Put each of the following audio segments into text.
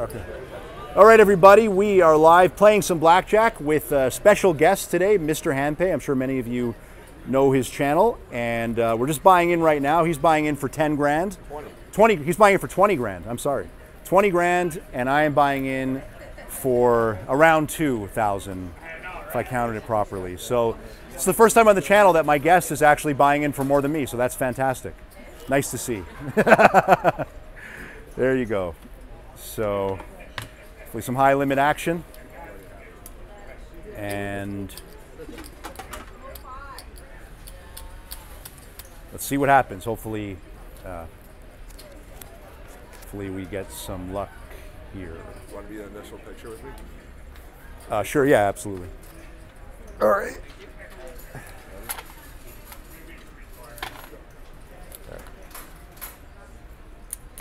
Okay. All right, everybody, we are live playing some blackjack with a special guest today, Mr. Handpay. I'm sure many of you know his channel, and uh, we're just buying in right now. He's buying in for 10 grand. 20. 20. He's buying in for 20 grand. I'm sorry, 20 grand, and I am buying in for around 2,000, if I counted it properly. So it's the first time on the channel that my guest is actually buying in for more than me. So that's fantastic. Nice to see. there you go. So hopefully some high limit action. And let's see what happens. Hopefully, uh, hopefully we get some luck here. Want to be an initial picture with me? Uh, sure, yeah, absolutely. All right.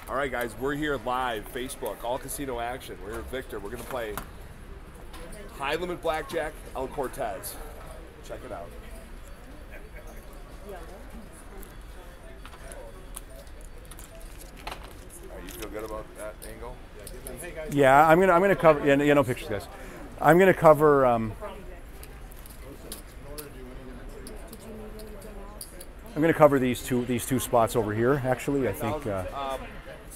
All right, guys, we're here live, Facebook, all casino action. We're here with Victor. We're going to play high limit blackjack El Cortez. Check it out. Right, you feel good about that angle? Yeah, I'm gonna I'm gonna cover. Yeah, no- yeah, no pictures, guys. I'm gonna cover. Um, I'm gonna cover these two these two spots over here. Actually, I think. Uh, Um,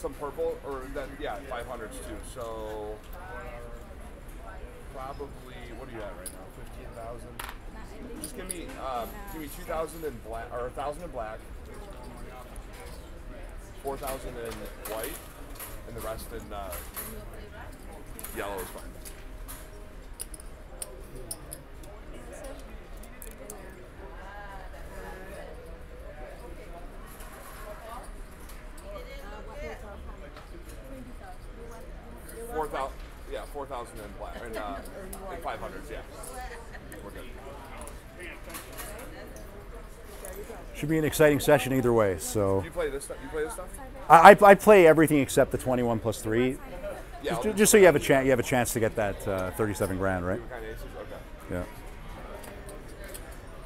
some purple, or then, yeah, 500s too. So probably, what are you at right now? 15,000? Just give me, um, give me 2,000 in black, or 1,000 in black, 4,000 in white, and the rest in uh, yellow is fine. Four thousand, yeah, four thousand in black, and uh, in five hundreds, yeah. We're good. should be an exciting session either way. So You play this stuff? You play this stuff? I, I I play everything except the 21 plus three, Yeah. just, just so you have a chance you have a chance to get that uh, 37 grand, right? kind of aces. Okay.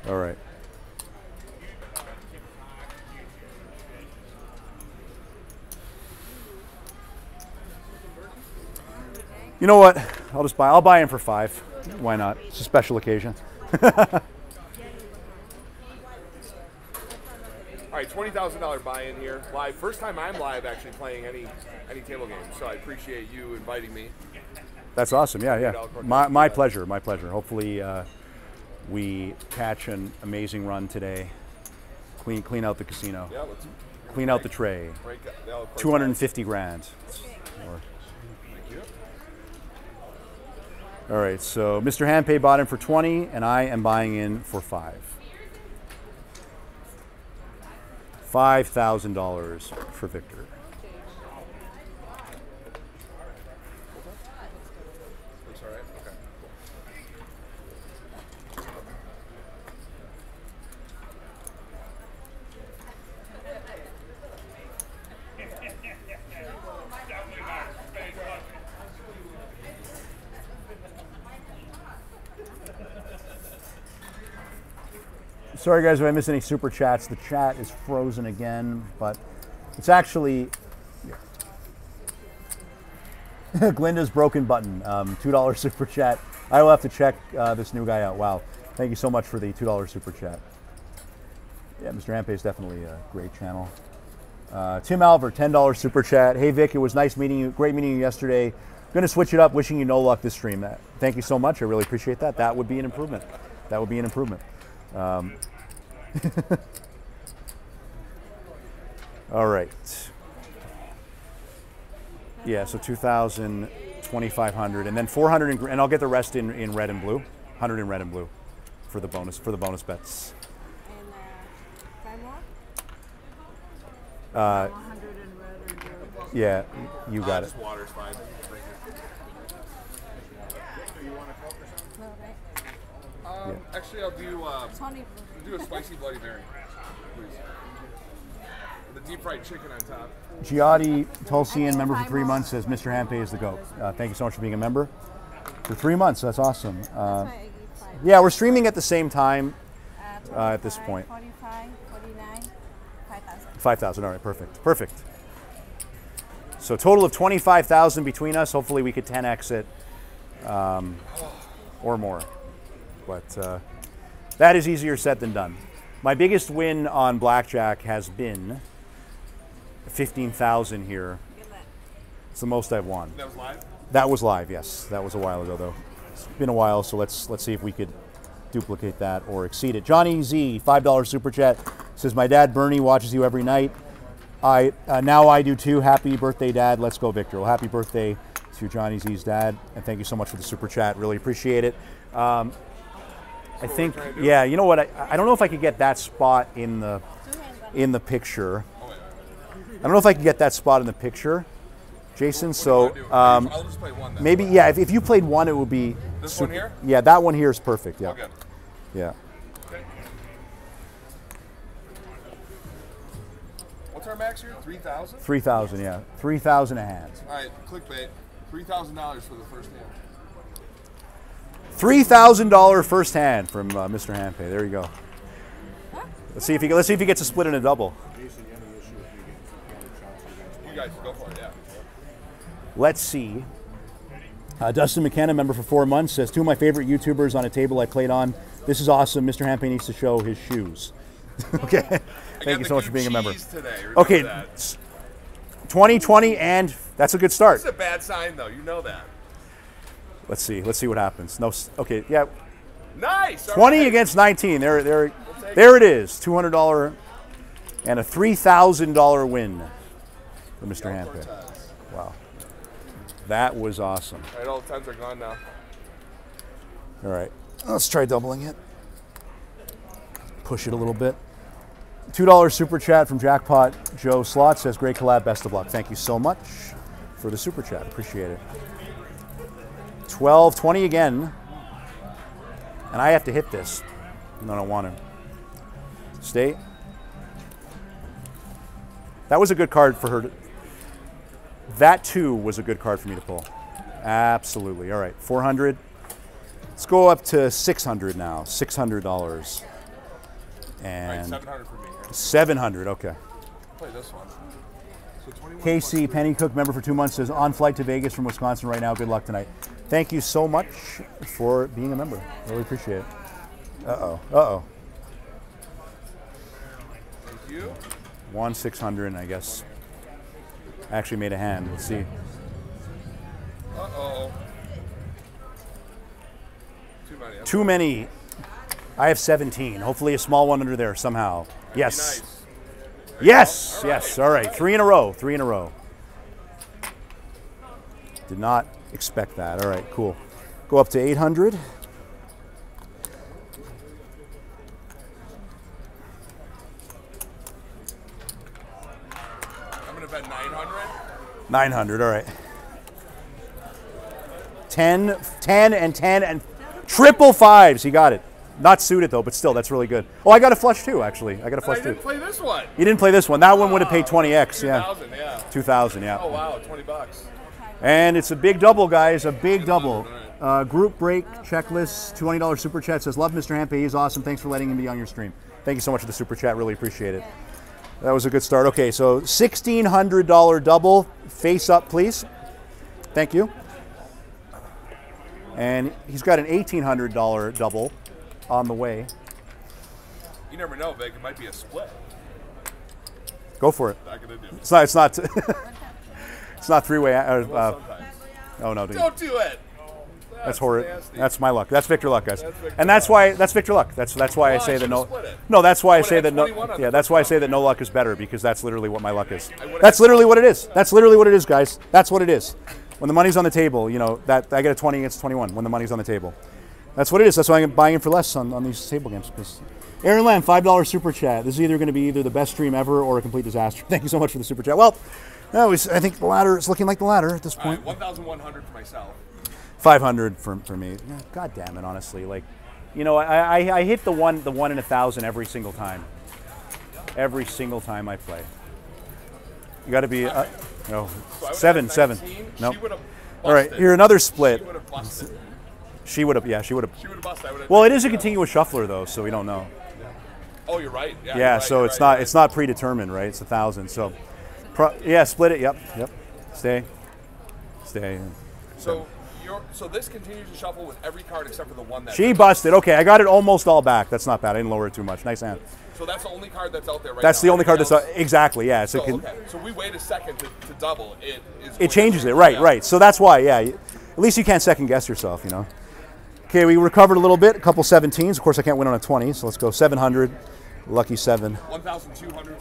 Yeah. All right. You know what? I'll just buy. I'll buy in for five. Why not? It's a special occasion. All right, twenty thousand dollar buy-in here, live. First time I'm live actually playing any any table game, so I appreciate you inviting me. That's awesome. Yeah, yeah. My, my pleasure. My pleasure. Hopefully, uh, we catch an amazing run today. Clean clean out the casino. Yeah, let's Clean out the tray. break. Yeah, of course. 250 grand. Or- Thank you. All right, so Mr. Handpay bought in for 20, and I am buying in for five. $5,000 for Victor. That's all right. Okay. Sorry, guys, if I missed any super chats. The chat is frozen again, but it's actually Glinda's broken button. Um, $2 super chat. I will have to check uh, this new guy out. Wow. Thank you so much for the $2 super chat. Yeah, Mr. Handpay is definitely a great channel. Uh, Tim Alver, $10 super chat. Hey, Vic, it was nice meeting you. Great meeting you yesterday. Going to switch it up. Wishing you no luck this stream. Thank you so much. I really appreciate that. That would be an improvement. That would be an improvement. Um, all right. Yeah, so 2,000, 2,500, and then 400, in, and I'll get the rest in, in red and blue. 100 in red and blue for the bonus for the bonus bets. And uh, five more? Uh, 100 in red or blue. yeah, you got it. Just water's fine. Thank you. No, right? Um, Actually, I'll do Tony, do a spicy Bloody Mary, please. The deep fried chicken on top. Giotti Tulsian, member for three months, says Mr. Handpay is the GOAT. Uh, thank you so much for being a member. For three months, that's awesome. Uh, that's why I give five. yeah, we're streaming at the same time. Uh, uh, at this point. 45, 49, 5,000. 5,000, all right, perfect. Perfect. So total of 25,000 between us. Hopefully we could 10x it um, or more. But uh, that is easier said than done. My biggest win on blackjack has been 15,000 here. It's the most I've won. That was live. That was live, yes. That was a while ago, though. It's been a while, so let's let's see if we could duplicate that or exceed it. Johnny Z, five dollars super chat says, "My dad Bernie watches you every night. I uh, now I do too. Happy birthday, Dad. Let's go, Victor. Well, happy birthday to Johnny Z's dad, and thank you so much for the super chat. Really appreciate it. Um, I think, trying to do? yeah. You know what? I, I don't know if I could get that spot in the Two hands up. in the picture. I don't know if I can get that spot in the picture, Jason. So. Um, I'll just play one. Then. Maybe yeah. If, if you played one, it would be. This one here? Yeah, that one here is perfect. Yeah, yeah. What's our max here? Three thousand. Three thousand. Yeah, three thousand a hand. All right, clickbait. Three thousand dollars for the first hand. Three thousand dollar first hand from uh, Mr. Handpay. There you go. Let's see if he let's see if he gets a split and a double. You guys go for it. Yeah. Let's see. Uh, Dustin McKenna, member for four months, says two of my favorite YouTubers on a table I played on. This is awesome. Mr. Handpay needs to show his shoes. okay. Thank you so much for being a member. Today. Okay. That. 2020 and that's a good start. This is a bad sign, though. You know that. Let's see. Let's see what happens. No. Okay. Yeah. Nice. 20 right. against 19. There, there, take there it is. $200 and a $3,000 win for Mr. Handpay. Cortez. Wow. That was awesome. All right, all the times are gone now. All right. Let's try doubling it. Push it a little bit. $2 super chat from Jackpot Joe Slot says, Great collab, best of luck. Thank you so much for the super chat. Appreciate it. 12, 20 again. And I have to hit this. No, I don't want to. Stay. That was a good card for her. To, that too was a good card for me to pull. Absolutely. All right, 400. Let's go up to 600 now. $600. All right, And 700 for me. Here. 700. Okay. Play this one. So 21 Casey Pennycook, member for two months, says on flight to Vegas from Wisconsin right now. Good luck tonight. Thank you so much for being a member. Really appreciate it. Uh oh. Uh oh. Thank you. One 600, I guess. I actually made a hand. Let's see. Uh oh. Too many. Too many. I have 17. Hopefully, a small one under there somehow. Yes. Nice. Yes. Yes. All right. Three in a row. Three in a row. Did not expect that. All right. Cool. Go up to 800. I'm gonna bet 900. 900. All right. 10, 10, and 10, and triple fives. He got it. Not suited though, but still, that's really good. Oh, I got a flush too, actually. I got a oh, flush too. didn't play this one. You didn't play this one. That one would have paid 20x. Yeah. 2000, yeah. 2000, yeah. Oh wow, 20 bucks. And it's a big double, guys. A big double. Uh, group break checklist. Twenty dollars super chat says, "Love Mr. Handpay. He's awesome. Thanks for letting him be on your stream. Thank you so much for the super chat. Really appreciate it. That was a good start. Okay, so sixteen hundred dollar double. Face up, please. Thank you. And he's got an eighteen hundred dollar double on the way. You never know, Vic. It might be a split. Go for it. Not gonna do it. It's not. It's not. it's not three way. Uh, Well, uh, oh no, dude. Don't do it. That's horrid. nasty. That's my luck. That's Victor luck, guys. That's Victor and that's why that's Victor luck. That's that's why I Well, I say that no. No, that's why I would've say that no. 21 Yeah, that's why I say that no luck is better because that's literally what my luck is. That's literally what it is. That's literally what it is, guys. That's what it is. When the money's on the table, you know that I get a 20 against 21 when the money's on the table. That's what it is. That's why I'm buying in for less on, on these table games. Because Aaron Lamb, five dollars super chat. This is either going to be either the best stream ever or a complete disaster. Thank you so much for the super chat. Well, that was, I think the latter is looking like the latter at this point. right, 1,100 for myself. 500 for, for me. God damn it, honestly. Like, you know, I, I, I hit the one the one in a thousand every single time. Every single time I play. You got to be uh, no So seven seven. 19. No. Would've All right, here another split. would have busted. She would have. Yeah, she would have. She would have busted. I would have. Well, it is a continuous shuffler though, so we don't know. Oh, you're right. Yeah. Yeah, you're right, so it's right, not you're it's not predetermined, right? It's a thousand. So, Pro, yeah, split it. Yep, yep. Stay, stay. So, so this continues to shuffle with every card except for the one that she busted. Okay, I got it almost all back. That's not bad. I didn't lower it too much. Nice hand. So that's the only card that's out there right That's now. the only Anything card that's out, exactly yeah. So, so, okay. so, we wait a second to, to double. It it changes it right, right. So that's why yeah. At least you can't second guess yourself, you know. Okay, we recovered a little bit, a couple 17s. Of course, I can't win on a 20, so let's go 700. Lucky seven. 1,200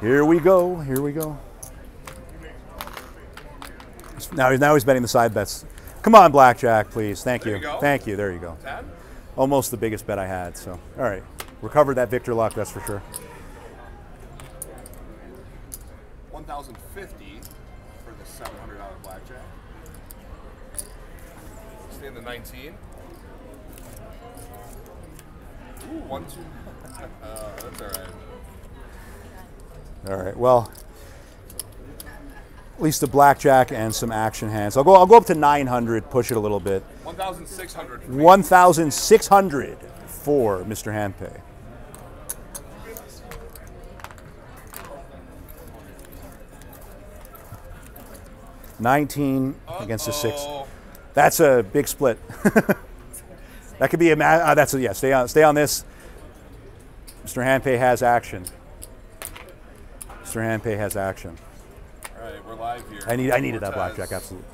here we go. Here we go. Now, now he's betting the side bets. Come on, blackjack, please. Thank you. you. Thank you. There you go. Ten. Almost the biggest bet I had. So, all right, recovered that Victor luck. That's for sure. One thousand fifty for the seven hundred dollar blackjack. Stay in the nineteen. Ooh, one two. uh, that's all right. All right. Well, at least the blackjack and some action hands. I'll go. I'll go up to 900. Push it a little bit. 1,600. 1,600 for Mr. Handpay. Nineteen against a six. That's a big split. that could be a. Ma- uh, that's a yeah. Stay on. Stay on this. Mr. Handpay has action. Mr. Handpay has action. all right, we're live here. I need. I needed that blackjack. Absolutely.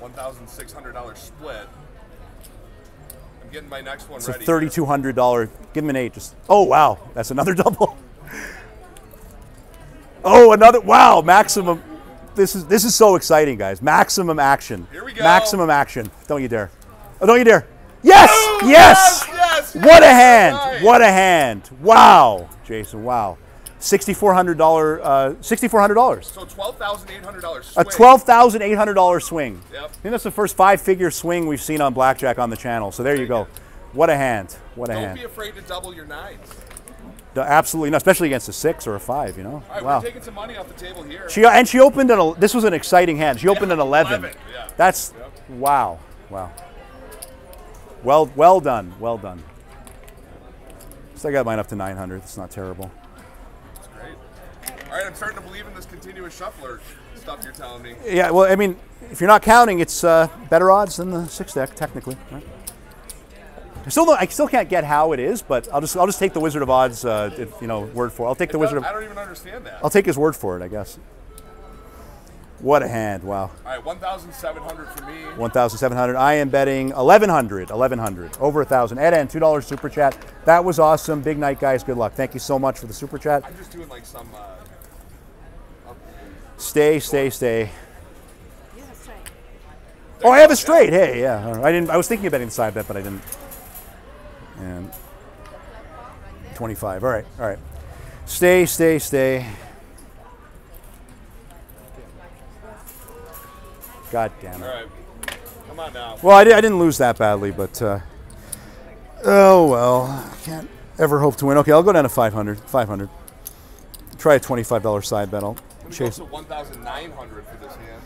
One thousand six hundred dollar split. I'm getting my next one It's ready. here. thirty-two hundred dollar. Give him an eight. Just. Oh wow, that's another double. Oh, another. Wow, maximum. This is this is so exciting, guys. Maximum action. Here we go. Maximum action. Don't you dare. Oh, don't you dare. Yes. Boom! Yes. Yes. yes, What a hand! right. What a hand! Wow, Jason! Wow, sixty-four hundred dollar, uh, sixty-four hundred dollars. So twelve thousand eight hundred dollars. A twelve thousand eight hundred dollar swing. Yep. I think that's the first five-figure swing we've seen on blackjack on the channel. So there you go. What a hand! What a hand. Don't be afraid to double your nines. Absolutely not, especially against a six or a five. You know. Right, wow. we're taking some money off the table here. She and she opened an. This was an exciting hand. She opened an eleven. 11, yeah. That's Yep. wow, wow. Well, well done, well done. So I got mine up to nine hundred. It's not terrible. That's great. All right, I'm starting to believe in this continuous shuffler stuff you're telling me. Yeah, well, I mean, if you're not counting, it's uh, better odds than the six deck, technically. Right? I still don't, I still can't get how it is, but I'll just I'll just take the Wizard of Odds, uh, if, you know, word for. it. I'll take the Wizard of I don't even understand that. I'll take his word for it, I guess. What a hand! Wow, All right, 1,700 for me. one thousand seven hundred. I am betting eleven hundred. Eleven hundred. Over a thousand. Ed and two dollars super chat. That was awesome. Big night, guys. Good luck. Thank you so much for the super chat. I'm just doing like some. Uh, Stay, stay, stay. You have straight. Oh, I have a straight. Hey, yeah. I didn't. I was thinking of betting the side bet, but I didn't. And twenty-five. All right. All right. Stay, stay, stay. God damn it. right, come on now. Well, I, di- I didn't lose that badly, but uh, oh well. I can't ever hope to win. Okay, I'll go down to 500. 500. Try a $25 side bet. I'll chase to 1,900 for this hand.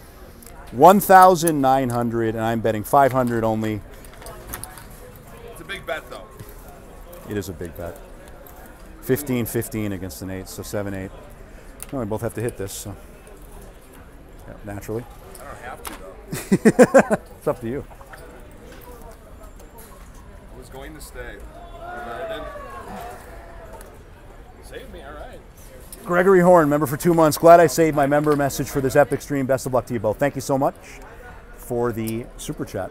1,900, and I'm betting 500 only. It's a big bet though. It is a big bet. 15 15 against an 8, so 7 8. Well, we both have to hit this, so. Yeah, naturally. I don't have to though. It's up to you. I was going to stay. But I didn't. Save me, all right. Gregory Horn, member for two months. Glad I saved my member message for this epic stream. Best of luck to you both. Thank you so much for the super chat.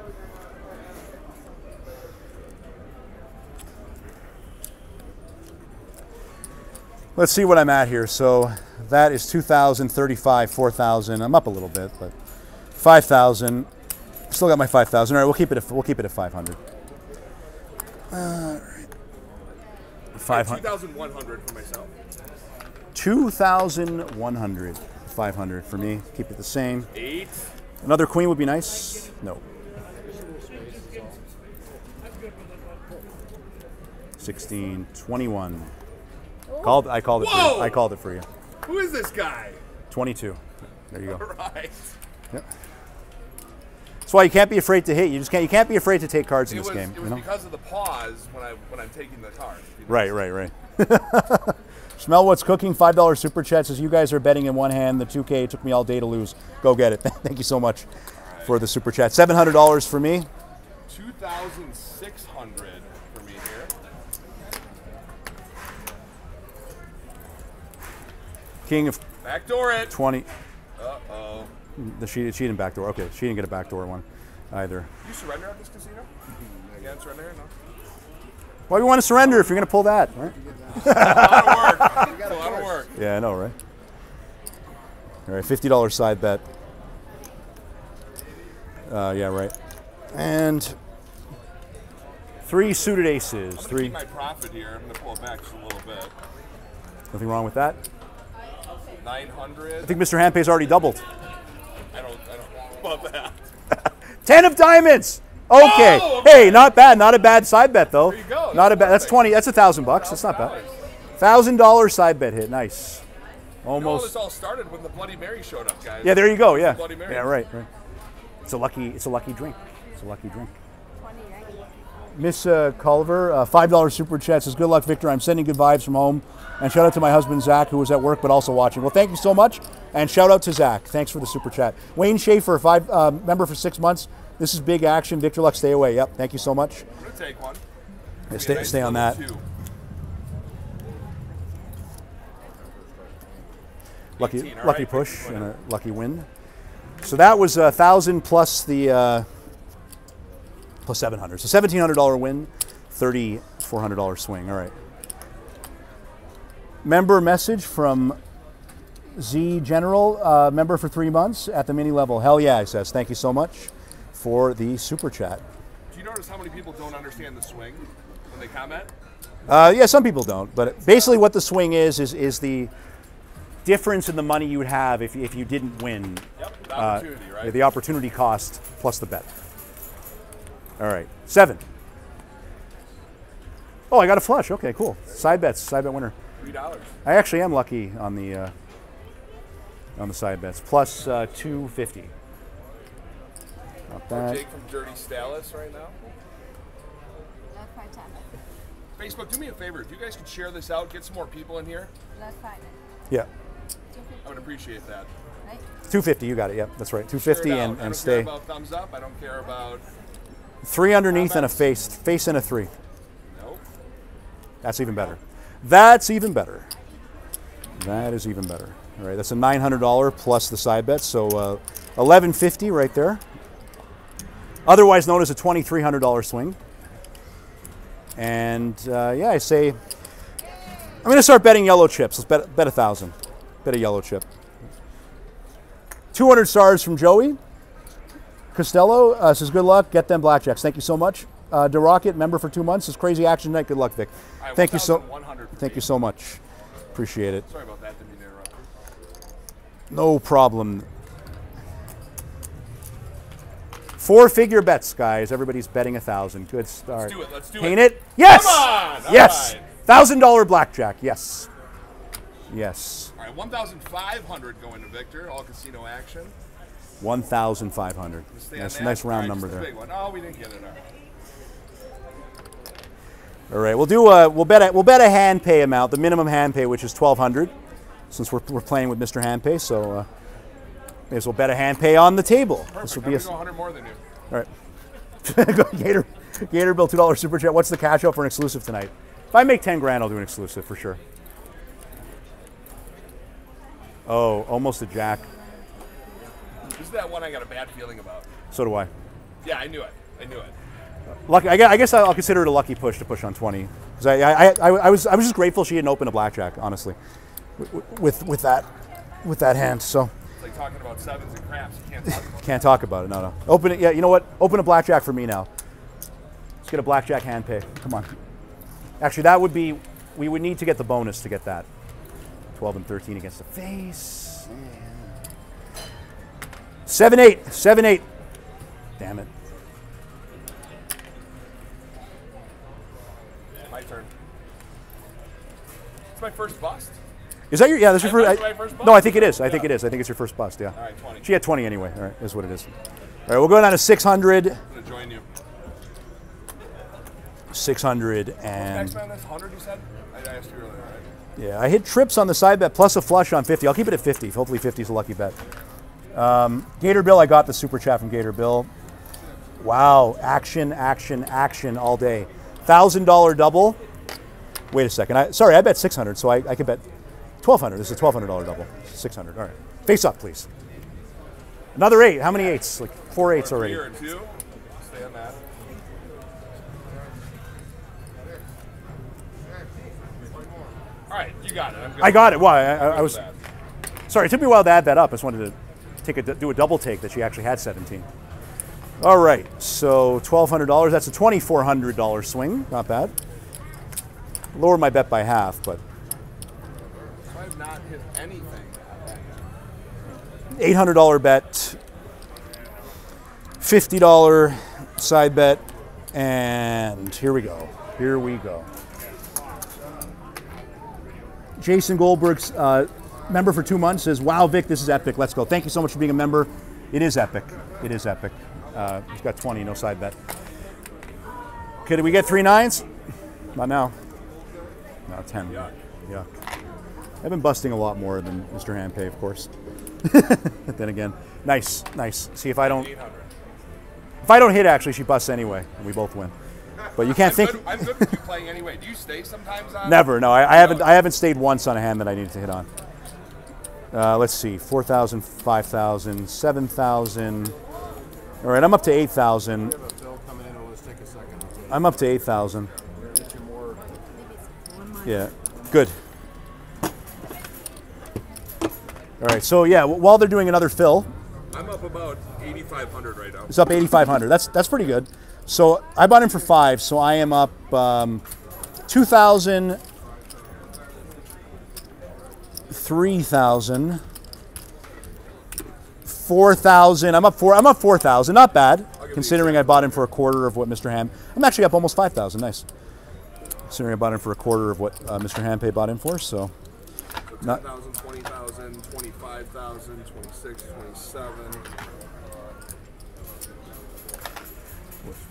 Let's see what I'm at here. So that is 2,000, 35, 4,000. I'm up a little bit, but 5,000. Still got my 5,000. All right, we'll keep it at, we'll keep it at 500. All uh, right. 500. 2,100 for myself. 2,100. 500 for me. Keep it the same. Eight. Another queen would be nice. No. 16, 21. Called, I called it for you. I called it for you. Who is this guy? 22. There you go. All right. That's why you can't be afraid to hit. You just can't. You can't be afraid to take cards in this was, game. it you know? because of the pause when I when I'm taking the card. you know? Right, right, right. Smell what's cooking. Five dollar super chat says you guys are betting in one hand. The 2K took me all day to lose. Go get it. Thank you so much for the super chat. Seven hundred dollars for me. 2,600 for me here. King of Backdoor it. twenty. Uh-oh. The she she didn't backdoor. Okay, she didn't get a backdoor one either. You surrender at this casino? Mm-hmm. You surrender here? No? Why do you want to surrender if you're going to pull that? Right? A lot of work. It's a lot of work. Yeah, I know, right? All right, fifty dollars side bet. Uh, yeah, right. And three suited aces. I'm Three. keep my profit here. I'm gonna pull it back just a little bit. Nothing wrong with that. 900. I think Mr. Handpay's already doubled. I don't, I don't know about that. Ten of diamonds. Okay. Oh, Hey, not bad. Not a bad side bet though. There you go. Not a bad. That's twenty. That's a thousand bucks. That's not bad. Thousand dollar side bet hit. Nice. You know, Almost. this all started when the Bloody Mary showed up, guys. Yeah, there you go. Yeah. Bloody Mary. Yeah, right, right. It's a lucky. It's a lucky drink. It's a lucky drink. 20, right? Miss uh, Culver, uh, five dollars super chat says, "Good luck, Victor. I'm sending good vibes from home." And shout out to my husband Zach, who was at work but also watching. Well, thank you so much, and shout out to Zach. Thanks for the super chat. Wayne Schaefer, five uh, member for six months. This is big action. Victor Luck, stay away. Yep. Thank you so much. Take one. Yeah, stay, nice stay on that. two. Lucky, 18, lucky right, push and a lucky win. So that was a thousand plus the uh, plus seven hundred. So seventeen hundred dollar win, thirty four hundred dollar swing. All right. Member message from Z General, uh, member for three months at the mini level. Hell yeah, he says. Thank you so much for the super chat. Do you notice how many people don't understand the swing when they comment? Uh, yeah, some people don't, but basically, what the swing is is is the difference in the money you would have if, if you didn't win. Yep. The Uh, opportunity, yeah, right? the opportunity cost plus the bet. All right, seven. Oh, I got a flush. Okay, cool. Side bets, side bet winner. Three dollars. I actually am lucky on the uh, on the side bets. Plus uh, two fifty. Not bad. Jake from Dirty Stalis right now. Left right hand. Facebook, do me a favor. If you guys could share this out, get some more people in here, Yeah, I would appreciate that. Right? two fifty. You got it. Yep, that's right. Two Share it fifty and, I and don't care stay about thumbs up. I don't care about. Three underneath and a face, face and a three. Nope. That's even better. That's even better. That is even better. All right, that's a nine hundred dollar plus the side bet, so uh, eleven fifty right there. Otherwise known as a twenty three hundred dollar swing. And uh, yeah, I say I'm going to start betting yellow chips. Let's bet bet a thousand. Bet a yellow chip. Two hundred stars from Joey. Costello uh, says, "Good luck. Get them blackjacks. Thank you so much." Uh, DeRocket, member for two months, says, "Crazy action tonight. Good luck, Vic." Right, Thank you so. Thank you so much. Appreciate it. Sorry about that. Didn't mean to interrupt. No problem. Four figure bets, guys. Everybody's betting a thousand. Good start. Let's do it. Let's do Paint it. it. Yes. Come on! Yes. right. Thousand dollar blackjack. Yes. Yes. All right, 1,500 going to Victor. All casino action. One thousand five hundred. That's a Nice, that. nice All round number there. Oh, we didn't get it. All right. All right, we'll do a we'll bet a, we'll bet a hand pay amount, the minimum hand pay, which is twelve hundred, since we're, we're playing with Mr. Hand Pay. So uh, may as well bet a hand pay on the table. This Perfect. will be a 100 more than you. all right. Gator Gator Bill two dollar super chat. What's the cash out for an exclusive tonight? If I make ten grand, I'll do an exclusive for sure. Oh, almost a jack. This is that one I got a bad feeling about. So do I. Yeah, I knew it. I knew it. Lucky. I guess, I guess I'll consider it a lucky push to push on twenty. Because I, I, I, I was I was just grateful she didn't open a blackjack. Honestly, with with, with that with that hand. So. It's like talking about sevens and craps. You can't talk about Can't talk about it. No, no. Open it. Yeah, you know what? Open a blackjack for me now. Let's get a blackjack hand pay. Come on. Actually, that would be. We would need to get the bonus to get that. 12 and 13 against the face. Yeah. 7 8. 7 8. Damn it. My turn. It's my first bust. Is that your. Yeah, that's your I- first. my first no, I think it is. I think it is. I think it's your first bust. Yeah. All right, 20. She had 20 anyway. All right, is what it is. All right, we'll go down to 600. I'm gonna join you. 600 Next and. 100 you said? I I asked you earlier, right? Yeah, I hit trips on the side bet plus a flush on 50. I'll keep it at 50. Hopefully 50 is a lucky bet. Um, Gator Bill, I got the super chat from Gator Bill. Wow, action, action, action all day. Thousand dollar double. Wait a second. I, sorry, I bet 600, so I, I could bet 1200. This is a 1200 dollar double. 600. All right. Face up, please. Another eight. How many eights? Like four eights already. Three or two. Stay on that. All right, you got it. I'm good. I got it. Why? I, I, I was sorry. It took me a while to add that up. I just wanted to take a do a double take that she actually had 17. All right. So $1,200. That's a $2,400 swing. Not bad. Lowered my bet by half, but So I've not hit anything. $800 bet, $50 side bet, and here we go. Here we go. Jason Goldberg's uh, member for two months says, "Wow, Vic, this is epic. Let's go. Thank you so much for being a member. It is epic. It is epic. Uh, he's got 20, no side bet. Okay, did we get three nines? Not now. No, 10. Yuck. Yuck. I've been busting a lot more than Mr. Handpay, of course. But then again, nice, nice. See if I don't if I don't hit actually she busts anyway and we both win. But you can't I'm think good, I'm good with you playing anyway. Do you stay sometimes on? never. No, I, I haven't I haven't stayed once on a hand that I needed to hit on. Uh, let's see, 4,000, 5,000, 7,000. All right, I'm up to 8,000. Bill coming in, it'll just take a second. I'll tell you. I'm up to 8,000. We'll get you more. Yeah, good. All right, so yeah, while they're doing another fill, I'm up about 8,500 right now. It's up 8,500. That's that's pretty good. So I bought in for five, so I am up um, 2,000, 3,000, 4,000. I'm up four. I'm up 4,000. Not bad, considering I bought in for a quarter of what Mr. Ham. I'm actually up almost 5,000. Nice. Considering I bought in for a quarter of what uh, Mr. Handpay bought in for, so Not- 10,000, 20,000, 25,000, 26, 27.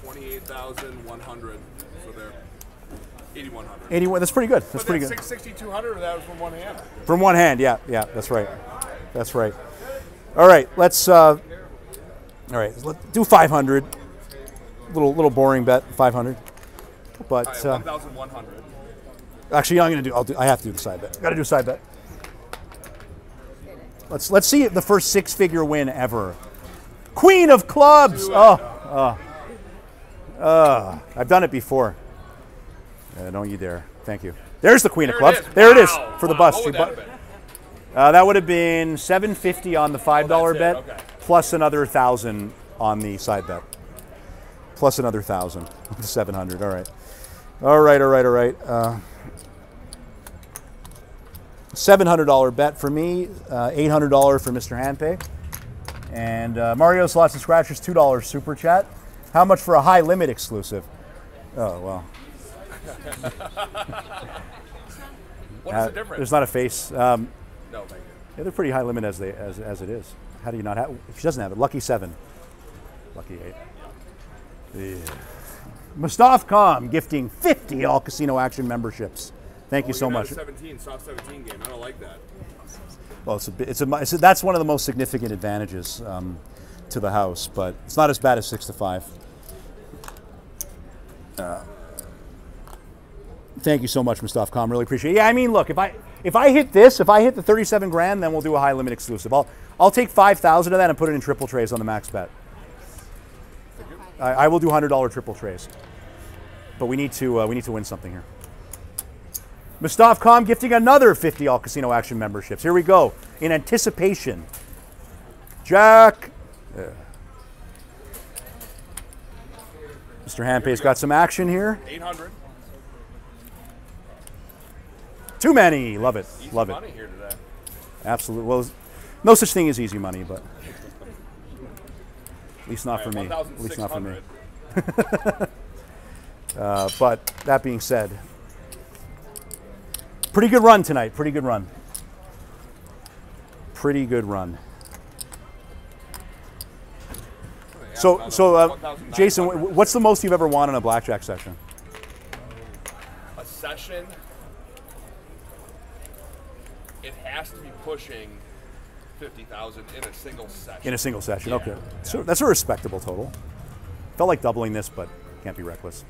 28,100. So they're 8,100. 81. That's pretty good. That's pretty good. 6,200 of that was from one hand. From one hand, yeah, yeah, that's right. That's right. All right, let's. Uh, all right, let's do 500. Little little boring bet, 500. But right, uh, 1,100. actually, I'm gonna do. I'll do. I have to do the side bet. Got to do a side bet. Let's let's see the first six-figure win ever. Queen of clubs. It. Oh, oh, uh, I've done it before. Uh, don't you dare. Thank you. There's the queen There of clubs. it. There it is Wow. for the Wow, bust. What would that bu- have been? Uh, that would have been 750 on the five dollar it, bet, okay. plus another thousand on the side bet, plus another thousand, 700. All right, all right, all right, all right. Uh, $700 bet for me, uh, $800 for Mr. Handpay, and uh, Mario Slots and Scratchers $2 super chat. How much for a high limit exclusive? Oh well, What is Uh, the difference? there's not a face. Um, no, thank you. Yeah, they're pretty high limit as they as, as it is. How do you not have? If she doesn't have it, lucky seven, lucky eight. Yeah. Mustaf Khan gifting 50 all casino action memberships. Thank you so much. 17, soft 17 game. I don't like that. Well, it's a, bit- it's a, it's a that's one of the most significant advantages um, to the house, but it's not as bad as six to five. Uh, thank you so much, Mustaf Khan. Really appreciate it. Yeah, I mean, look, if I if I hit this, if I hit the 37 grand, then we'll do a high limit exclusive. I'll I'll take 5,000 of that and put it in triple trays on the max bet. I, I will do hundred dollar triple trays, but we need to uh, we need to win something here. Mustaf Khan gifting another 50 All Casino Action memberships. Here we go. In anticipation. Jack. Yeah. Mr. Handpay's got some action here. 800. Too many. Love it. Easy Love it. Absolutely. Well, no such thing as easy money, but at least not for me. At least not for me. Uh, but that being said, pretty good run tonight. Pretty good run. Pretty good run. So, so uh, Jason, what's the most you've ever won in a blackjack session? A session. It has to be pushing fifty thousand in a single session. In a single session, Yeah. okay. So that's a respectable total. Felt like doubling this, but can't be reckless.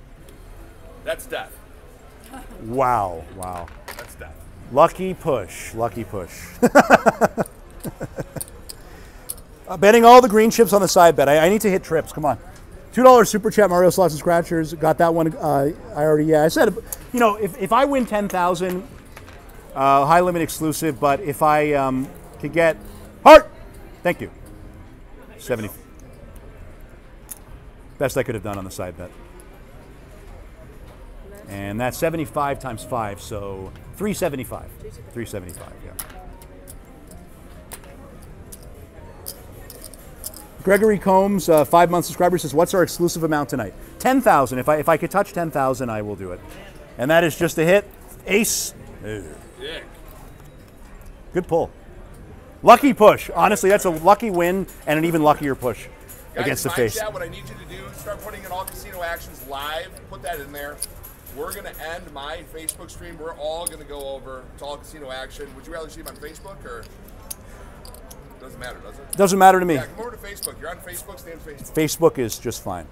That's death. Wow, wow. That's death. Lucky push, lucky push. uh, betting all the green chips on the side bet. I, I need to hit trips. Come on. Two dollars super chat. Mario slots and scratchers. Got that one. Uh, I already. Yeah, I said. You know, if, if I win ten thousand, uh, high limit exclusive. But if I um, could get heart, thank you. Seventy. Best I could have done on the side bet. And that's 75 times 5, so 375. 375, yeah. Gregory Combs, uh, five month subscriber, says, What's our exclusive amount tonight? 10,000. If I, if I could touch 10,000, I will do it. And that is just a hit. Ace. Good pull. Lucky push. Honestly, that's a lucky win and an even luckier push Guys, against the face. Chat, what I need you to do, start putting in all casino actions live. Put that in there. We're gonna end my Facebook stream. We're all gonna go over to all casino action. Would you rather see him on Facebook or? Doesn't matter, does it? Doesn't matter to me. Yeah, come over to Facebook. You're on Facebook. Stay on Facebook. Facebook is just fine.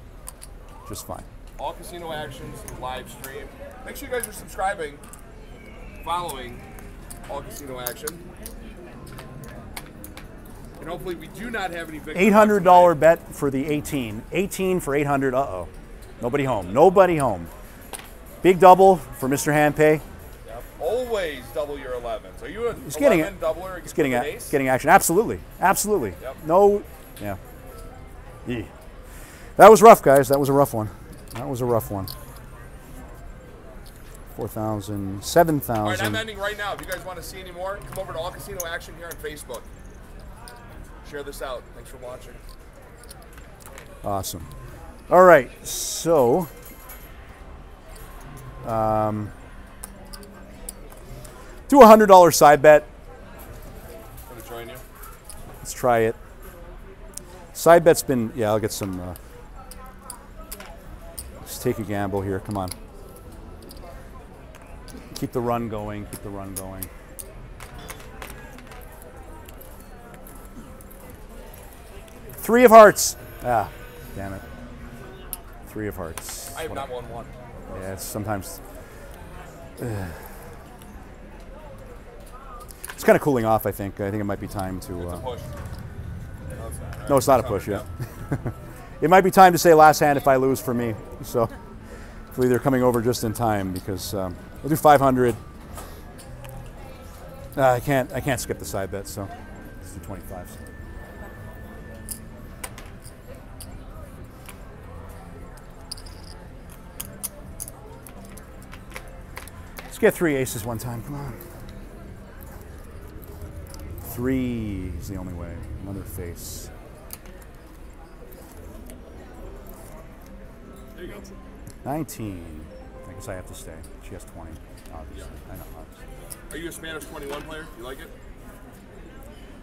Just fine. All casino actions live stream. Make sure you guys are subscribing, following all casino action. And hopefully we do not have any big Eight hundred dollar bet for the eighteen. Eighteen for eight hundred. Uh oh. Nobody home. Nobody home. Big double for Mr. Handpay. Always double your 11s. Are you a He's getting 11 it. doubler? He's getting a, getting action. Absolutely. Absolutely. Yep. No. Yeah. Yee. That was rough, guys. That was a rough one. That was a rough one. 4,000, 7,000. All right, I'm ending right now. If you guys want to see any more, come over to All Casino Action here on Facebook. Share this out. Thanks for watching. Awesome. All right, so um, do a hundred dollar side bet. Gonna join you. Let's try it. Side bet's been yeah. I'll get some. Uh, let's take a gamble here. Come on. Keep the run going. Keep the run going. Three of hearts. Ah, damn it. Three of hearts. I have not won one. Yeah, it's sometimes. Ugh. It's kind of cooling off. I think. I think it might be time to. Uh, push. No, it's not. no, it's not a push yet. it might be time to say last hand if I lose for me. So hopefully they're coming over just in time because um, we'll do 500. Uh, I can't. I can't skip the side bet. So let's do 25. Let's get three aces one time. Come on. Three is the only way. Another face. There you go. 19. I guess I have to stay. She has 20. Obviously. I know. obviously. Are you a Spanish 21 player? Do you like it?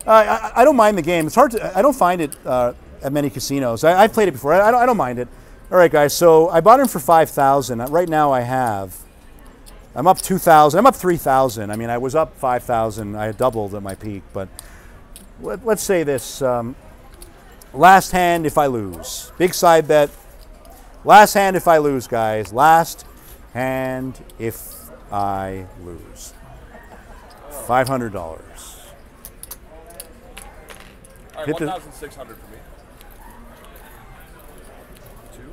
Uh, I, I don't mind the game. It's hard to. I don't find it uh, at many casinos. I, I've played it before. I, I, don't, I don't mind it. All right, guys. So I bought him for 5,000. Right now I have. I'm up 2,000. I'm up 3,000. I mean, I was up 5,000. I had doubled at my peak. But let, let's say this. Um, last hand if I lose. Big side bet. Last hand if I lose, guys. Last hand if I lose. $500. All right, Hit the- 1,600 for me.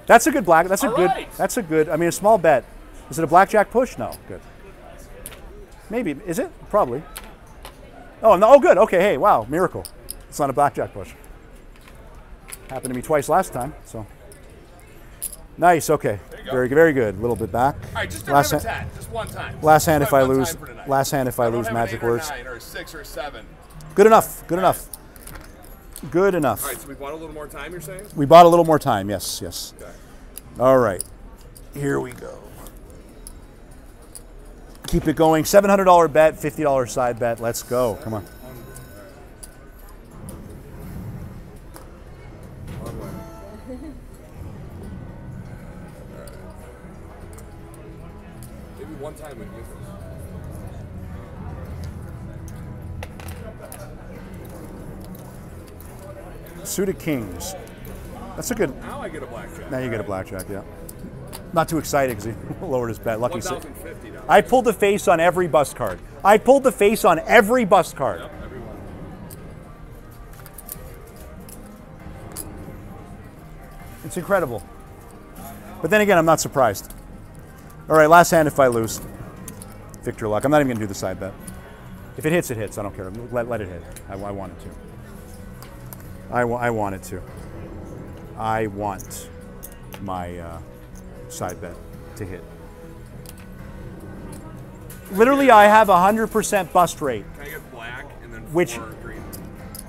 That's a good black. That's a All good. right. That's a good. I mean, a small bet. Is it a blackjack push? No. Good. Maybe. Is it? Probably. Oh no. Oh, good. Okay. Hey. Wow. Miracle. It's not a blackjack push. Happened to me twice last time. So. Nice. Okay. go. Very good. Very good. A little bit back. All right, just a last hand. just one time. Last hand if I lose. time for tonight. Last hand if I don't lose. Magic or words. nine or six or seven. Good enough. Good enough. Good enough. All right, so we bought a little more time. You're saying? We bought a little more time. Yes. Yes. Okay. All right. Here we go. Keep it going. $700 bet, $50 side bet. Let's go. Come on. Suited kings. That's a good. Now I get a blackjack. Now you get a blackjack, yeah. Not too excited because he lowered his bet. Lucky. One sa- thousand fifty now. I pulled the face on every bus card. I pulled the face on every bus card. Yep. It's incredible. But then again, I'm not surprised. All right, last hand if I lose. Victor luck. I'm not even going to do the side bet. If it hits, it hits. I don't care. Let, let it hit. I, I want it to. I, I want it to. I want my uh, side bet to hit. Literally, I have a 100% bust rate. Can I get black and then Which- green?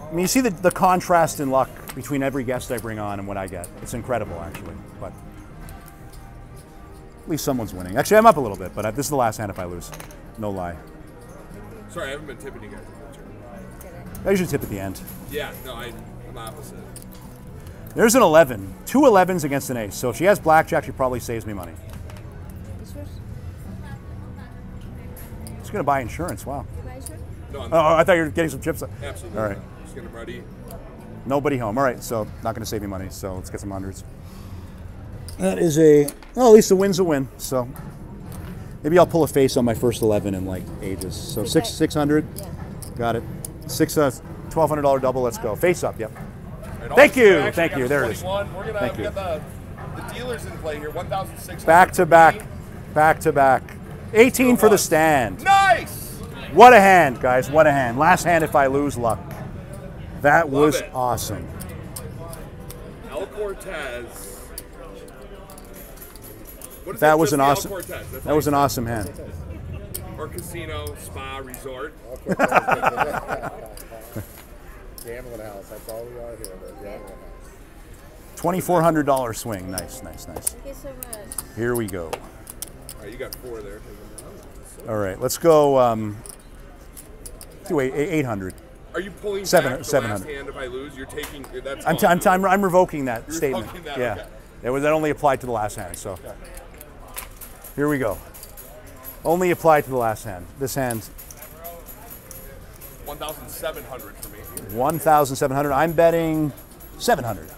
I mean, you see the, the contrast in luck between every guest I bring on and what I get. It's incredible, actually. But at least someone's winning. Actually, I'm up a little bit, but I, this is the last hand if I lose. No lie. Sorry, I haven't been tipping you guys. I usually tip at the end. Yeah, no, I, I'm opposite. There's an 11. Two 11s against an ace. So if she has blackjack, she probably saves me money. She's going to buy insurance. Wow. You buy yours? No, I'm Oh, I thought you were getting some chips. absolutely. All right. Just getting ready. Nobody home. All right, so not going to save me money. So let's get some hundreds. That is a well, at least a win's a win. So maybe I'll pull a face on my first eleven in like ages. So six six hundred. Yeah. Got it. Six uh, twelve hundred dollar double. Let's go. Face up. Yep. Right, Thank you, thank you, there it is. We're gonna Thank you. the, the dealers in play here. One thousand six. Back to back, back to back. Eighteen for the stand. Nice. What a hand, guys. What a hand. Last hand if I lose luck. That was it. awesome. El Cortez. What is That was an awesome. That's That how was an awesome hand. Or casino, spa, resort. Gambling house. That's all we are here. We're gambling house. Twenty-four hundred dollar swing. Nice, nice, nice. Thank you so much. Here we go. All right, you got four there. All right, let's go. Um, do 800. Are you pulling Seven- back the 700. last hand if I lose? You're taking that's. I'm, t- gone. I'm, t- I'm, I'm revoking that You're statement. revoking that, yeah, okay. it was that only applied to the last hand. So here we go. Only applied to the last hand. This hand, 1,700 for me. 1,700. I'm betting 700.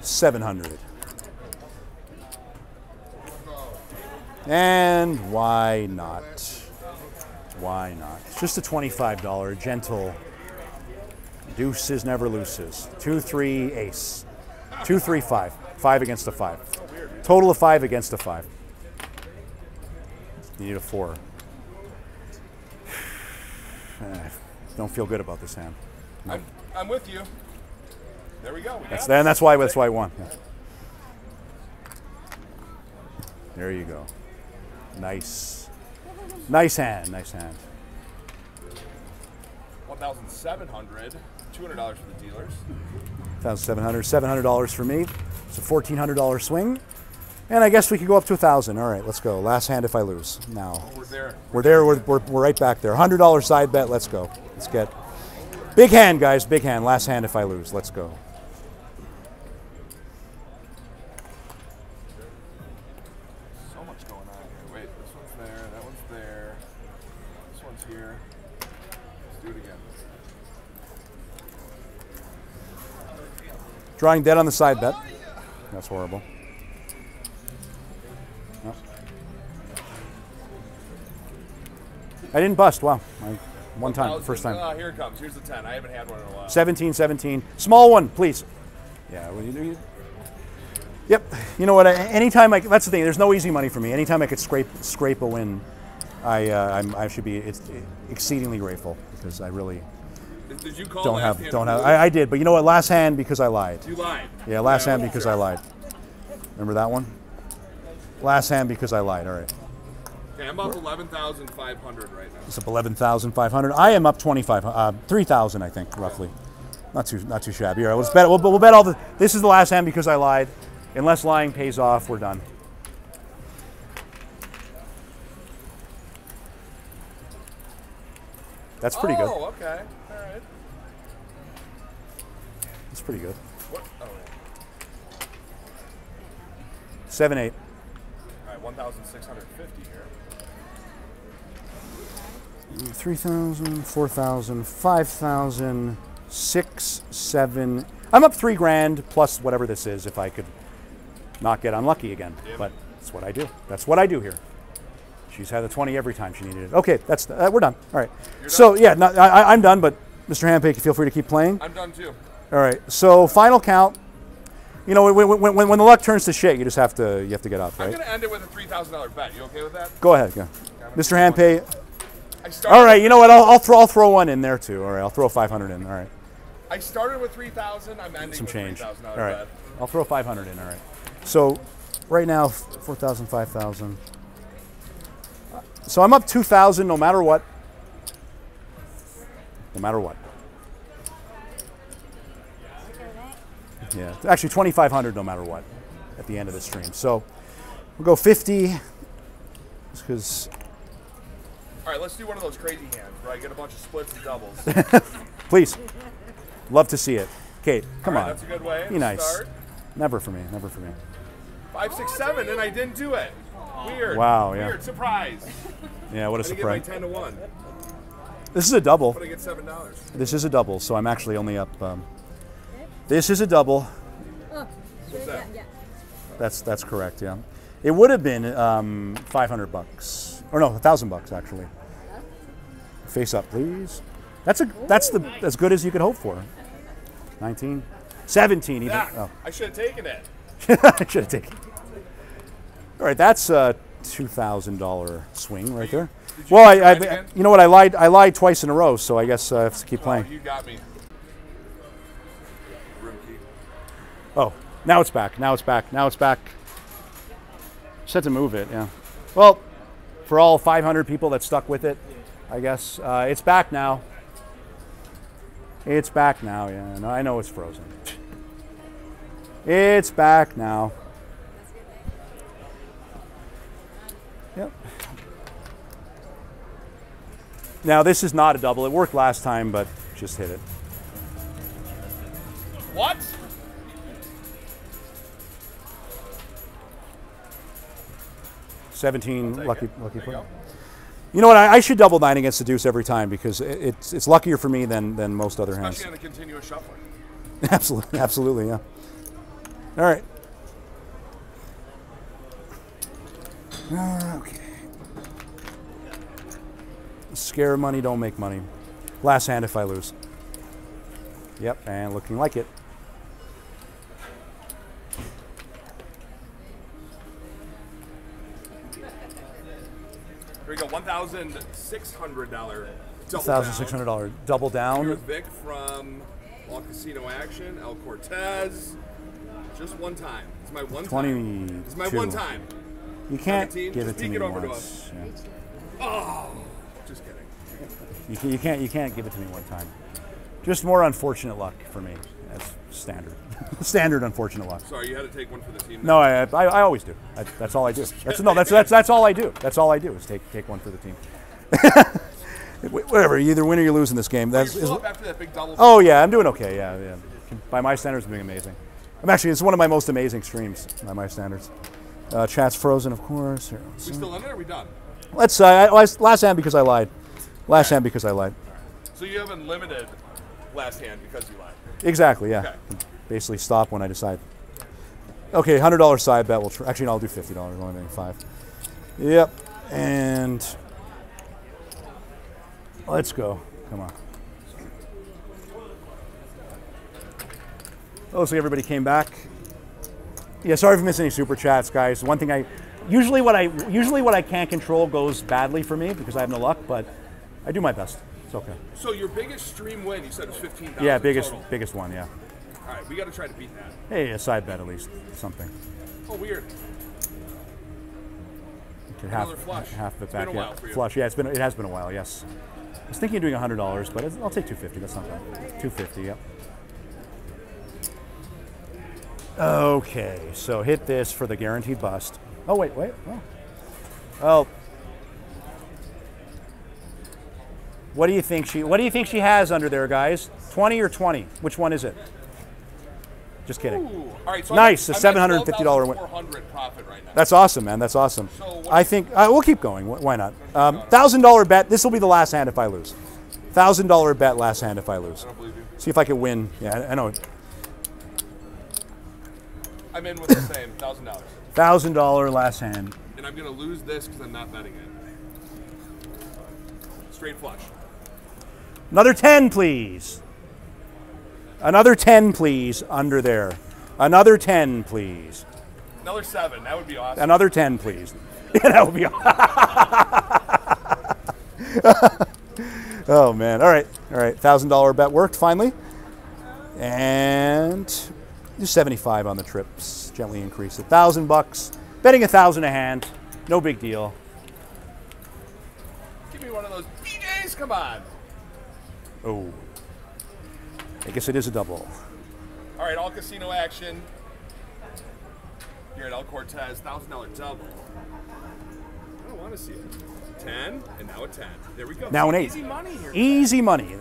700. And why not? Why not? It's just a $25 gentle deuces never loses. Two, three, ace. Two, three, five. Five against a five. Total of five against a five. You need a four. Eh, Don't feel good about this hand. I'm, I'm with you. There we go. We That's and that's why that's why I won. Yeah. There you go. Nice. Nice hand, nice hand. 1,700. $200 for the dealers. 1,700, $700 for me. It's a $1,400 swing. And I guess we could go up to a 1000 All right, let's go. Last hand if I lose. Now. Oh, we're there. We're there, we're, we're, we're right back there. $100 side bet, let's go. Let's get. Big hand, guys, big hand. Last hand if I lose. Let's go. So much going on here. Wait, this one's there. That one's there. This one's here. Let's do it again. Drawing dead on the side bet. That's horrible. I didn't bust. Wow. I, one time, 1,000 first time. Ah, here it comes. Here's the 10. I haven't had one in a while. 17, 17. Small one, please. Yeah. Well, you, you, yep. You know what? I- Anytime I, that's the thing. There's no easy money for me. Anytime I could scrape scrape a win, I uh, I'm, I should be it's exceedingly grateful because I really Did, did you call don't have don't have. I, I did, but you know what? Last hand because I lied. You lied. Yeah, last Yeah, hand because I lied. Remember that one? Last hand because I lied. All right. Okay, I'm up 11,500 right now. It's up 11,500. I am up 25, uh, 3,000, I think, roughly. Not too, not too shabby. All right, let's bet. We'll, we'll bet all the. This is the last hand because I lied. Unless lying pays off, we're done. That's pretty good. Oh, okay. All right. That's pretty good. What? Oh. Seven, eight. All right, 1,650 here. 3,000, 4,000, 5,000, 6, 7. I'm up three grand plus whatever this is if I could not get unlucky again. But that's what I do. That's what I do here. She's had a 20 every time she needed it. Okay, that's uh, we're done. All right. so yeah, no, I, I'm done. But Mr. Handpay, feel free to keep playing. I'm done too. All right. So final count. You know, when, when, when, when the luck turns to shit, you just have to you have to get up, I'm gonna end it with a three thousand dollar bet. You okay with that? Go ahead. Go. Mr. Handpay. All right. You know what? I'll, I'll throw I'll throw one in there too. All right. I'll throw 500 in. All right. I started with three thousand. I'm ending Some with change. three thousand All dollar right. bet. I'll throw 500 in. All right. So right now 4,000, 5,000. So I'm up 2,000 no matter what. No matter what. Yeah, actually 2,500 no matter what at the end of the stream. So we'll go 50 because All right, let's do one of those crazy hands where I get a bunch of splits and doubles. please, love to see it. Kate, come right, on. that's a good way. Be nice. Start. Never for me. Never for me. Five, six, seven, and I didn't do it. Weird. Wow, yeah. Weird. Surprise. Yeah, what a I didn't get surprise. ten to one, This is a double. but I get seven dollars. This is a double, so I'm actually only up. Um, this is a double. That? That's that's correct. Yeah, it would have been um, 500 bucks, or no, a thousand bucks actually. Face up, please. That's a that's the as good as you could hope for. 19, 17 even. Ah, Oh, I should have taken it. I should have taken. it. All right, that's a two thousand dollar swing right there. You Well, I, I your hands again? you know what I lied I lied twice in a row, so I guess uh, I have to keep Oh, playing. you got me. Oh, now it's back. Now it's back. Now it's back. Just had to move it, yeah. Well, for all 500 people that stuck with it, I guess uh, it's back now. It's back now, yeah. No, I know it's frozen. It's back now. Yep. Now this is not a double. It worked last time, but just hit it. What? Seventeen lucky it. lucky you play. You know what? I, I should double nine against the deuce every time because it- it's it's luckier for me than than most other hands. Especially on a continuous shuffling. absolutely, absolutely, yeah. All right. Ah, okay. Scare money, don't make money. Last hand if I lose. Yep, and looking like it. Thousand six hundred dollar. Thousand six hundred dollar double down. with Vic from All Casino Action, El Cortez. Just one time. It's my one Twenty. time. It's my one time. You can't 17, give it to me it over to once. Yeah. Oh, just kidding. You, can, you can't you can't give it to me one time. Just more unfortunate luck for me. That's standard. standard unfortunate luck. Sorry, you had to take one for the team. No, I, I, I always do. I, that's all I do. That's no, that's that's that's all I do. That's all I do is take take one for the team. Whatever, you either win or you lose in this game. That's is, after that big double. oh yeah, I'm doing okay. Yeah, yeah. By my standards, I'm doing amazing. I'm actually it's one of my most amazing streams by my standards. Uh, chat's frozen, of course. Here, we still in it? Or are we done? Let's uh, I- last, hand because I lied. Last hand because I lied. So you haven't limited last hand because you lied. Exactly. Yeah. Okay. Basically, stop when I decide. Okay, hundred dollar side bet. We'll tr- actually no, I'll do fifty dollars. I'm Only making five. Yep. And let's go. Come on. Oh, looks like everybody came back. Yeah, sorry for missing any super chats, guys. One thing I usually what I usually what I can't control goes badly for me because I have no luck, but I do my best. It's okay. So your biggest stream win, you said it was fifteen thousand. Yeah, biggest Total. biggest one. Yeah. All right, we got to try to beat that. Hey, a side bet at least something. Oh, weird. Half, Another flush. half of it back. yeah. while for you. Flush. Yeah, it's been it has been a while. Yes. I was thinking of doing hundred dollars, but I'll take two fifty. That's not bad. Two fifty. Yep. Okay, so hit this for the guaranteed bust. Oh wait, wait. Oh. Oh. What do you think she? What do you think she has under there, guys? Twenty or twenty? Which one is it? Just kidding. Ooh. All right, so Nice, a I'm at, $750 win. Four hundred profit right now. That's awesome, man. That's awesome. So I think uh, we'll keep going. Why not? Um, Thousand dollar bet. This will be the last hand if I lose. Thousand dollar bet last hand if I lose. I don't believe you. See if I can win. Yeah, I, I know. I'm in with the same thousand dollars, Thousand dollar last hand. and I'm gonna lose this because I'm not betting it. Straight flush. Another 10, please. Another 10, please, under there. Another 10, please. Another seven. That would be awesome. Another 10, please. Yeah, that would be. awesome. oh, man. All right. All right. $1,000 bet worked finally. And do 75 on the trips. Gently increase it. 1000 bucks. Betting a 1000 a hand. No big deal. Give me one of those BJ's. Come on. Oh. I guess it is a double. All right, all casino action. Here at El Cortez, thousand dollar double. I don't want to see it. Ten and now a ten. There we go. Now an eight. Easy money here. Easy money.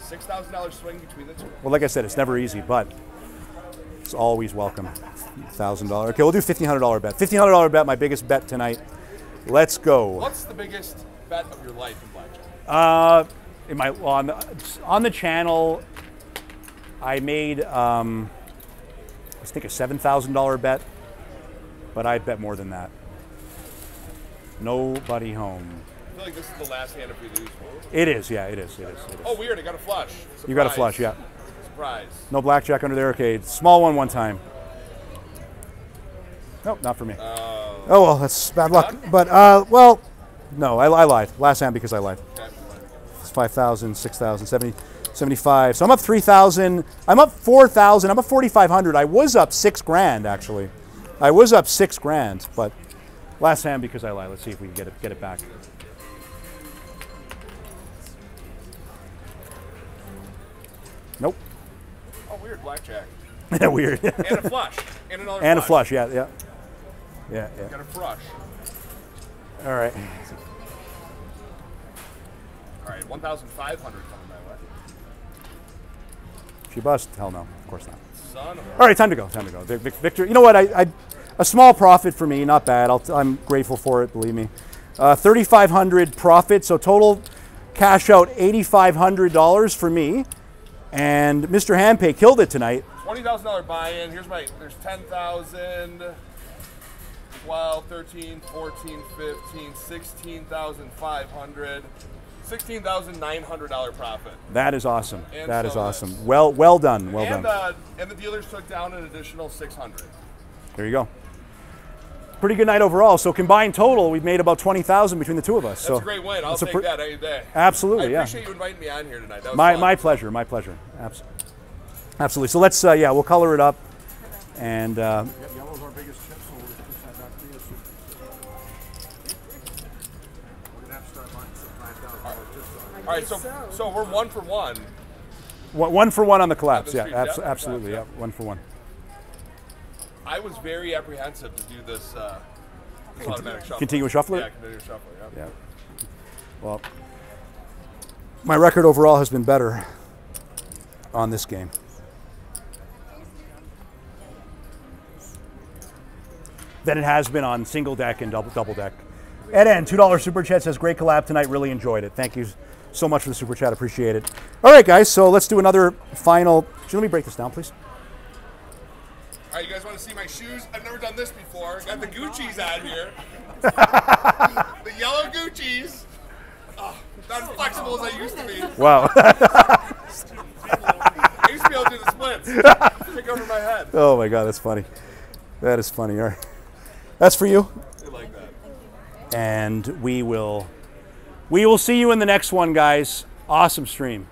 Six thousand dollar swing between the two. Well, like I said, it's never easy, but it's always welcome. Thousand dollar. Okay, we'll do fifteen hundred dollar bet. Fifteen hundred dollar bet, my biggest bet tonight. Let's go. What's the biggest bet of your life in blackjack? Uh, in my well, on the on the channel, I made um, I think a seven thousand dollar bet, but I bet more than that. Nobody home. I feel like this is the last hand if we lose. It is, yeah, it is, it is. It is. Oh, weird! I got a flush. you got a flush, yeah. Surprise. No blackjack under there. Okay, small one one time. Nope, not for me. oh well, that's bad luck. But uh, well, no, I, I lied. Last hand because I lied. Okay. It's 5,000, 6,000, 70, 75. So I'm up 3,000. I'm up 4,000. I'm up 4,500. I was up six grand actually. I was up six grand, but last hand because I lied. Let's see if we can get it get it back. Nope. Oh, weird! Blackjack Weird. and a flush and another and a flush. Yeah, yeah, yeah, yeah. Got a flush. All right. All right, one thousand five hundred coming my way. She bust? Hell no, of course not. Son of a. All right, time to go. Time to go. Vic, Vic, Victor, you know what? I, I, a small profit for me, not bad. I'll, I'm grateful for it. Believe me. Uh, 3,500 profit. So total cash out $8,500 for me. And Mr. Handpay killed it tonight. Twenty thousand dollar buy-in. Here's my. There's ten thousand. 12, 13, 14, 15, 16,500, $16,900 profit. That is awesome. And that is so awesome. Well, well done. Well and, done. uh, and the dealers took down an additional 600. there you go. Pretty good night overall. So combined total, we've made about 20,000 between the two of us. That's so a great win. I'll take that any day. Absolutely, I yeah. appreciate you inviting me on here tonight. That was My, fun. my pleasure, my pleasure. Abs- Absolutely. So let's, uh, yeah, we'll color it up. And uh, All right, so so we're one for one. one one for one on the collabs. Yeah, street, abs- yeah, absolutely. yeah. One for one. I was very apprehensive to do this, uh, this automatic shuffle. continuous shuffler? Yeah, continuous shuffler. Yeah. Yeah. Well, my record overall has been better on this game. Than it has been on single deck and double double deck. Ed N, two dollar super chat says great collab tonight. Really enjoyed it. Thank you so much for the super chat. Appreciate it. All right, guys. So let's do another final. Let me break this down, please. All right, you guys want to see my shoes? I've never done this before. Oh Got the Gucci's out here. the yellow Gucci's. Oh, not as flexible as I used to be. Wow. I used to be able to do the splits. Take over my head. oh my God, that's funny. That is funny. All right. That's for you. I like that. and we will we will see you in the next one guys. Awesome stream